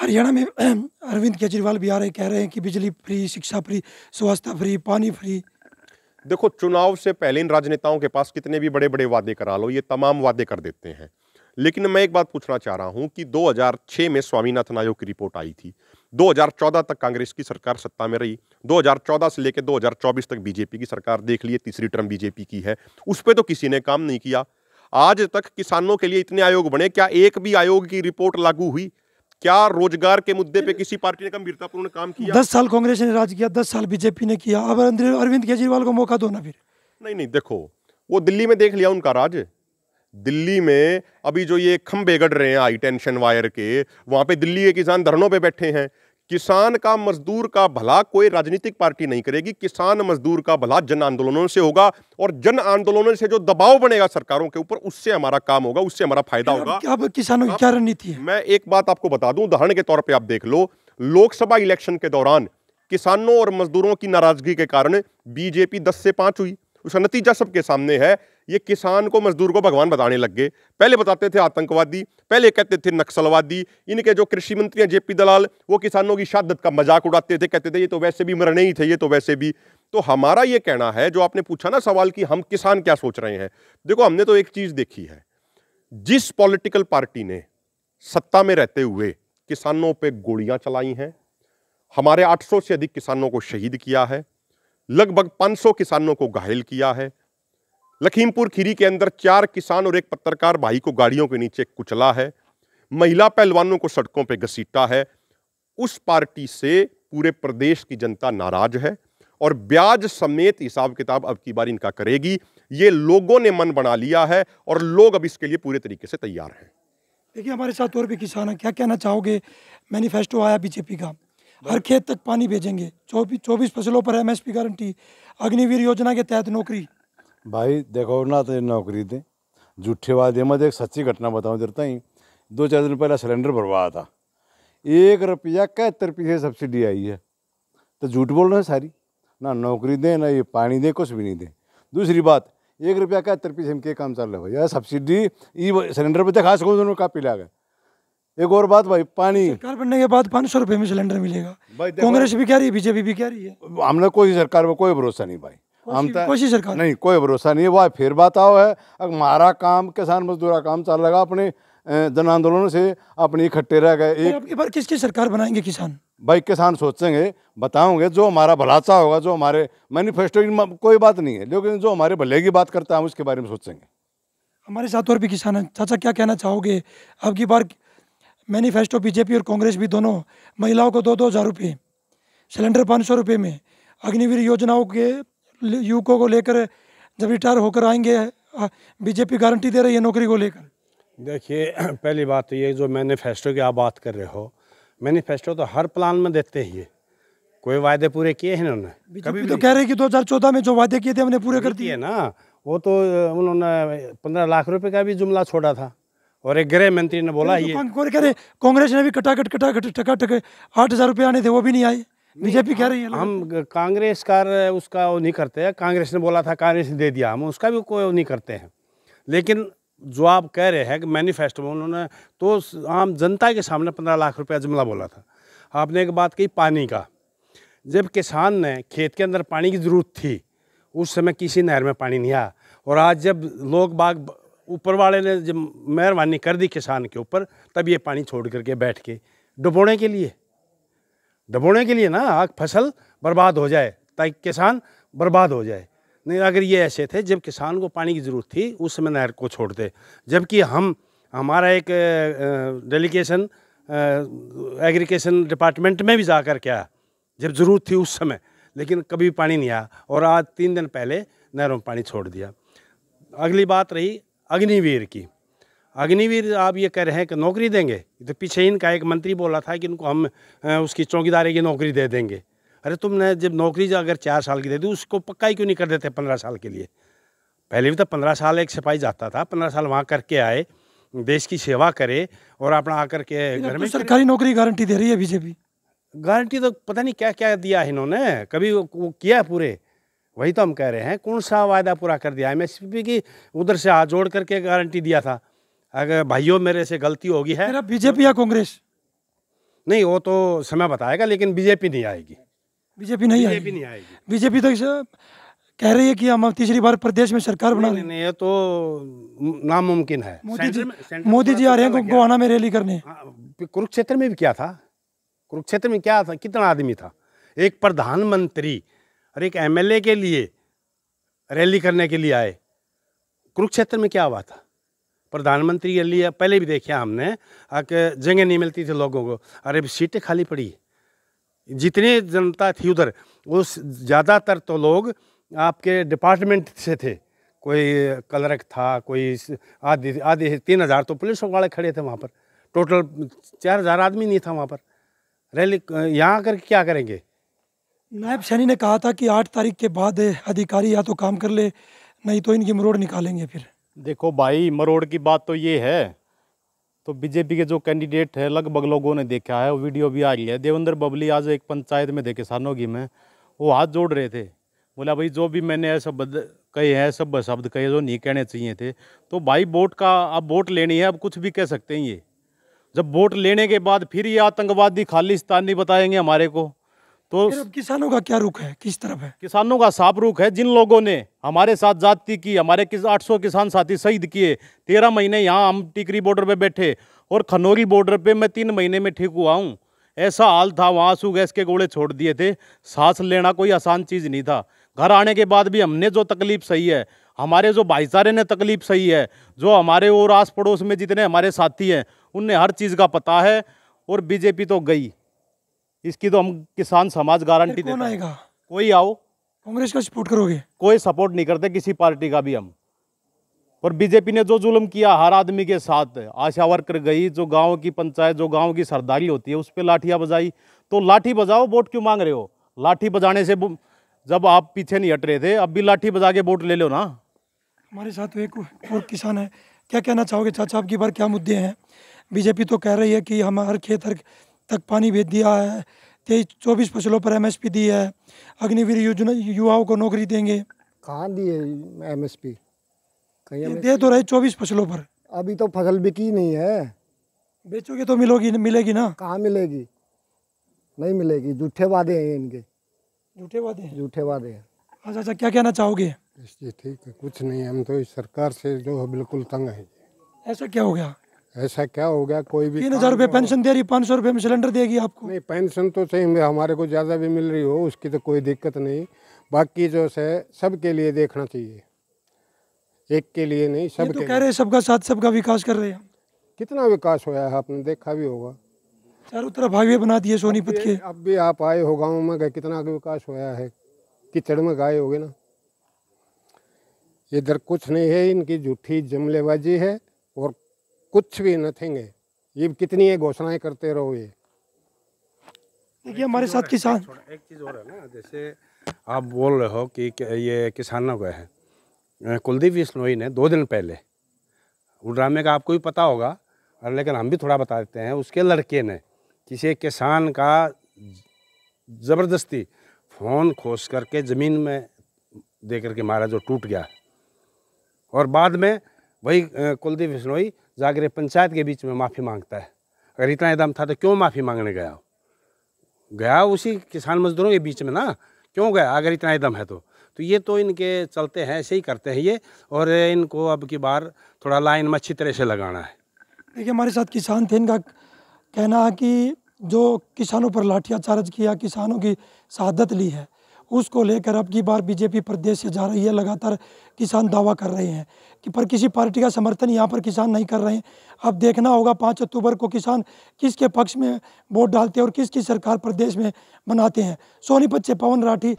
हरियाणा में अरविंद केजरीवाल भी आ रहे कह रहे हैं कि बिजली फ्री, शिक्षा फ्री, स्वास्थ्य फ्री, पानी फ्री। देखो, चुनाव से पहले इन राजनेताओं के पास कितने भी बड़े बड़े वादे करा लो, ये तमाम वादे कर देते हैं। लेकिन मैं एक बात पूछना चाह रहा हूँ कि 2006 में स्वामीनाथन आयोग की रिपोर्ट आई थी। 2014 तक कांग्रेस की सरकार सत्ता में रही। 2014 से लेकर 2024 तक बीजेपी की सरकार देख लिए तीसरी टर्म बीजेपी की है। उस पर तो किसी ने काम नहीं किया। आज तक किसानों के लिए इतने आयोग बने, क्या एक भी आयोग की रिपोर्ट लागू हुई? क्या रोज़गार के मुद्दे पे किसी पार्टी ने गंभीरतापूर्ण काम किया? दस साल कांग्रेस ने राज किया दस साल बीजेपी ने किया। अब अरविंद केजरीवाल को मौका दो ना फिर। नहीं नहीं देखो वो दिल्ली में देख लिया उनका राज। दिल्ली में अभी जो ये खंबे गढ़ रहे हैं आई टेंशन वायर के वहाँ पे दिल्ली के किसान धरनों पे बैठे हैं। किसान का मजदूर का भला कोई राजनीतिक पार्टी नहीं करेगी। किसान मजदूर का भला जन आंदोलनों से होगा और जन आंदोलनों से जो दबाव बनेगा सरकारों के ऊपर उससे हमारा काम होगा उससे हमारा फ़ायदा होगा। क्या किसानों की क्या रणनीति है? मैं एक बात आपको बता दूँ उदाहरण के तौर पर आप देख लो। लोकसभा इलेक्शन के दौरान किसानों और मजदूरों की नाराज़गी के कारण बीजेपी दस से पाँच हुई। उसका नतीजा सबके सामने है। ये किसान को, मजदूर को भगवान बताने लग गए। पहले बताते थे आतंकवादी, पहले कहते थे नक्सलवादी। इनके जो कृषि मंत्री हैं, जेपी दलाल, वो किसानों की शहादत का मज़ाक उड़ाते थे, कहते थे, ये तो वैसे भी मरने ही थे, ये तो वैसे भी। तो हमारा ये कहना है, जो आपने पूछा ना सवाल कि हम किसान क्या सोच रहे हैं, देखो, हमने तो एक चीज़ देखी है। जिस पॉलिटिकल पार्टी ने सत्ता में रहते हुए किसानों पर गोलियाँ चलाई हैं, हमारे 800 से अधिक किसानों को शहीद किया है, लगभग 500 किसानों को घायल किया है लखीमपुर खीरी के अंदर चार किसान और एक पत्रकार भाई को गाड़ियों के नीचे कुचला है। महिला पहलवानों को सड़कों पर घसीटा है। उस पार्टी से पूरे प्रदेश की जनता नाराज़ है और ब्याज समेत हिसाब किताब अब की बार इनका करेगी। ये लोगों ने मन बना लिया है और लोग अब इसके लिए पूरे तरीके से तैयार हैं। देखिए, हमारे साथ और भी किसान हैं। क्या कहना चाहोगे? मैनिफेस्टो आया बीजेपी का। हर खेत तक पानी भेजेंगे। चौबीस चौबीस फ़सलों पर एमएसपी गारंटी। अग्निवीर योजना के तहत नौकरी। भाई देखो ना तो नौकरी दे। झूठे वादे मैं एक सच्ची घटना बताऊँ देता ही दो चार दिन पहले सिलेंडर भरवाया था। एक रुपया इकहत्तर रुपये सब्सिडी आई है। तो झूठ बोल रहे हैं सारी। ना नौकरी दें ना ये पानी दें कुछ भी नहीं दें। दूसरी बात एक रुपया इकहत्तर रुपये हम क्या काम चल रहा है। भैया सब्सिडी ई सिलेंडर पर खास कौन दोनों कापी ला गए एक और बात भाई पानी। सरकार बनने के बाद पाँच सौ रुपये में सिलेंडर मिलेगा। कांग्रेस भी कह रही है बीजेपी भी कह रही है। हमने कोई सरकार में कोई भरोसा नहीं भाई। हम तो कोशिश सरकार। नहीं कोई भरोसा नहीं है वह फिर बात आओ है। अगर हमारा काम किसान मजदूरा काम चल रहा अपने जन आंदोलनों से अपने इकट्ठे रह गए एक बार किसकी सरकार बनाएँगे किसान? भाई किसान सोचेंगे बताओगे जो हमारा भलाचा होगा जो हमारे मैनिफेस्टो की कोई बात नहीं है लेकिन जो हमारे भले की बात करता है हम उसके बारे में सोचेंगे। हमारे साथ और भी किसान हैं। चाचा क्या कहना चाहोगे? अब की बार मैनिफेस्टो बीजेपी और कांग्रेस भी दोनों महिलाओं को दो दो हज़ार रुपये सिलेंडर पाँच सौ रुपये में अग्निवीर योजनाओं के युवकों को लेकर जब रिटायर होकर आएँगे बीजेपी गारंटी दे रही है नौकरी को लेकर। देखिए पहली बात तो ये जो मैनिफेस्टो की आप बात कर रहे हो मैनिफेस्टो तो हर प्लान में देते ही है। कोई वायदे पूरे किए हैं उन्होंने कभी तो कह रहे कि 2014 में जो वायदे किए थे हमने पूरे कर दिए। ना। वो तो उन्होंने पंद्रह लाख रुपए का भी जुमला छोड़ा था। और एक गृह मंत्री ने बोला ये कह रहे कांग्रेस ने भी कटाकट कटाकट टकाटक आठ हज़ार रुपये आने थे वो भी नहीं आए। बीजेपी कह रही है हम कांग्रेस का उसका वो नहीं करते हैं। कांग्रेस ने बोला था कांग्रेस ने दे दिया। हम उसका भी कोई वो नहीं करते हैं। लेकिन जो आप कह रहे हैं कि मैनिफेस्टो में उन्होंने तो आम जनता के सामने पंद्रह लाख रुपया जुमला बोला था। आपने एक बात कही पानी का। जब किसान ने खेत के अंदर पानी की ज़रूरत थी उस समय किसी नहर में पानी नहीं आया। और आज जब लोग बाग ऊपर वाले ने जब मेहरबानी कर दी किसान के ऊपर तब ये पानी छोड़ करके बैठ के डुबोने के लिए दबोने के लिए ना आग फ़सल बर्बाद हो जाए, ताकि किसान बर्बाद हो जाए। नहीं, अगर ये ऐसे थे, जब किसान को पानी की ज़रूरत थी, उस समय नहर को छोड़ते। जबकि हम, हमारा एक डेलीगेशन एग्रीकेशन डिपार्टमेंट में भी जा कर के आया जब ज़रूरत थी उस समय, लेकिन कभी पानी नहीं आया, और आज तीन दिन पहले नहरों में पानी छोड़ दिया। अगली बात रही अग्निवीर की। अग्निवीर आप ये कह रहे हैं कि नौकरी देंगे? तो पीछे इनका एक मंत्री बोला था कि इनको हम उसकी चौकीदारी की नौकरी दे देंगे। अरे तुमने जब नौकरी अगर चार साल की दे दी उसको पक्का ही क्यों नहीं कर देते पंद्रह साल के लिए? पहले भी तो पंद्रह साल एक सिपाही जाता था पंद्रह साल वहाँ करके आए देश की सेवा करे और अपना आकर के घर तो में सरकारी नौकरी गारंटी दे रही है बीजेपी। गारंटी तो पता नहीं क्या क्या दिया है इन्होंने? कभी वो किया पूरे? वही तो हम कह रहे हैं कौन सा वायदा पूरा कर दिया? एम की उधर से हाथ जोड़ करके गारंटी दिया था। अगर भाइयों मेरे से गलती होगी है? बीजेपी या कांग्रेस? नहीं वो तो समय बताएगा लेकिन बीजेपी नहीं आएगी। बीजेपी नहीं बीजेपी आएगी? नहीं आएगी। बीजेपी तो इस- कह रही है कि हम तीसरी बार प्रदेश में सरकार बना नहीं, नहीं, ये तो नामुमकिन है। मोदी जी मोदी जी आ रहे हैं। गोवाना में रैली करने। हाँ, कुरुक्षेत्र में भी क्या था? कुरुक्षेत्र में क्या था? कितना आदमी था? एक प्रधानमंत्री और एक एमएलए के लिए रैली करने के लिए आए। कुरुक्षेत्र में क्या हुआ था? प्रधानमंत्री के लिए पहले भी देखा हमने कि जगह नहीं मिलती थी लोगों को। अरे सीटें खाली पड़ी। जितनी जनता थी उधर, उस ज़्यादातर तो लोग आपके डिपार्टमेंट से थे। कोई कलरक था, कोई आधे आधे तीन हज़ार तो पुलिस वाले खड़े थे वहाँ पर। टोटल चार हज़ार आदमी नहीं था वहाँ पर। रैली, यहाँ आकर क्या करेंगे? नायब सैनी ने कहा था कि आठ तारीख के बाद अधिकारी या तो काम कर ले, नहीं तो इनकी मरोड़ निकालेंगे फिर। देखो भाई, मरोड़ की बात तो ये है। तो बीजेपी के जो कैंडिडेट है, लगभग लोगों ने देखा है, वो वीडियो भी आ रही है। देवेंद्र बबली आज एक पंचायत में थे किसानों की में। वो हाथ जोड़ रहे थे। बोला, भाई, जो भी मैंने ऐसा शब्द कहे हैं सब शब्द कहे, जो नहीं कहने चाहिए थे। तो भाई, वोट का, अब वोट लेनी है, अब कुछ भी कह सकते हैं ये। जब वोट लेने के बाद फिर ये आतंकवादी खालिस्तानी बताएँगे हमारे को। तो किसानों का क्या रुख है? किस तरफ़ है? किसानों का साफ़ रुख है। जिन लोगों ने हमारे साथ जाति की हमारे किस 800 किसान साथी शहीद किए तेरह महीने यहाँ हम टिकरी बॉर्डर पे बैठे और खनौरी बॉर्डर पे मैं तीन महीने में ठीक हुआ हूँ। ऐसा हाल था वहाँ आँसू गैस के गोले छोड़ दिए थे। सांस लेना कोई आसान चीज़ नहीं था। घर आने के बाद भी हमने जो तकलीफ़ सही है हमारे जो भाईचारे ने तकलीफ़ सही है जो हमारे और आस पड़ोस में जितने हमारे साथी हैं उनने हर चीज़ का पता है और बीजेपी तो गई। इसकी तो हम किसान समाज गारंटी देता आएगा? कोई आओ। कांग्रेस का सपोर्ट करोगे? कोई सपोर्ट नहीं करते किसी पार्टी का भी हम। और बीजेपी ने जो जुल्म किया हर आदमी के साथ आशा वर्कर गई जो गाँव की पंचायत जो गाँव की सरदारी होती है उस पर लाठियाँ बजाई। तो लाठी बजाओ वोट क्यों मांग रहे हो? लाठी बजाने से जब आप पीछे नहीं हट रहे थे अब भी लाठी बजा के वोट ले लो ना। हमारे साथ एक और किसान है। क्या कहना चाहोगे चाचा आपकी बार क्या मुद्दे हैं? बीजेपी तो कह रही है कि हम हर खेत हर तक पानी भेज दिया है। तेईस चौबीस फ़सलों पर एमएसपी दी है। अग्निवीर योजना युवाओं को नौकरी देंगे। कहाँ दिए एम एस पी कहीं दे तो रहे चौबीस फ़सलों पर। अभी तो फ़सल बिकी नहीं है। बेचोगे तो मिलोगी मिलेगी ना? कहाँ मिलेगी? नहीं मिलेगी। झूठे वादे हैं इनके। झूठे वादे हैं? झूठे वादे हैं। हाँ चाचा क्या कहना चाहोगे? जी ठीक है। कुछ नहीं हम तो इस सरकार से जो है बिल्कुल तंग है। ऐसा क्या हो गया? ऐसा क्या हो गया? कोई भी तीन हज़ार रुपये पेंशन दे रही पाँच सौ रुपये में सिलेंडर देगी आपको। नहीं पेंशन तो सही में हमारे को ज़्यादा भी मिल रही हो उसकी तो कोई दिक्कत नहीं। बाकी जो है सबके लिए देखना चाहिए। एक के लिए नहीं ये सबके तो। कह रहे सबका साथ सबका विकास कर रहे हैं। कितना विकास हुआ है आपने? देखा भी होगा। चारों तरफ़ हाईवे बना दिए सोनीपत के। अब भी आप आए हो गाँव में गए कितना विकास हुआ है? किचड़ में गाए होगे ना। इधर कुछ नहीं है इनकी झूठी जमलेबाजी है और कुछ भी नथिंग है ये कितनी ये घोषणाएँ करते रहो ये। देखिए हमारे साथ किसान एक चीज़ और है ना जैसे आप बोल रहे हो कि कि ये किसानों का है। कुलदीप बिश्नोई ने दो दिन पहले वो ड्रामे का आपको भी पता होगा और लेकिन हम भी थोड़ा बता देते हैं उसके लड़के ने किसी किसान का ज़बरदस्ती फ़ोन खोस करके ज़मीन में दे करके मारा जो टूट गया। और बाद में वही कुलदीप बिश्नोई जाकर पंचायत के बीच में माफ़ी माँगता है। अगर इतना दम था तो क्यों माफ़ी मांगने गया हो? गया उसी किसान मजदूरों के बीच में ना? क्यों गया? अगर इतना एकदम है तो। तो ये तो इनके चलते हैं, ऐसे ही करते हैं ये, और इनको अब की बार थोड़ा लाइन में अच्छी तरह से लगाना है। देखिए, हमारे साथ किसान थे, इनका कहना है कि जो किसानों पर लाठियाचार्ज किया, किसानों की शहादत ली है उसको लेकर अब की बार बीजेपी प्रदेश से जा रही है, लगातार किसान दावा कर रहे हैं कि पर किसी पार्टी का समर्थन यहाँ पर किसान नहीं कर रहे हैं। अब देखना होगा पाँच अक्टूबर को किसान किसके पक्ष में वोट डालते हैं और किसकी सरकार प्रदेश में बनाते हैं। सोनीपत से पवन राठी।